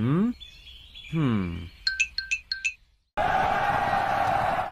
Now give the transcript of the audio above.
Hmm? Hmm. Ah!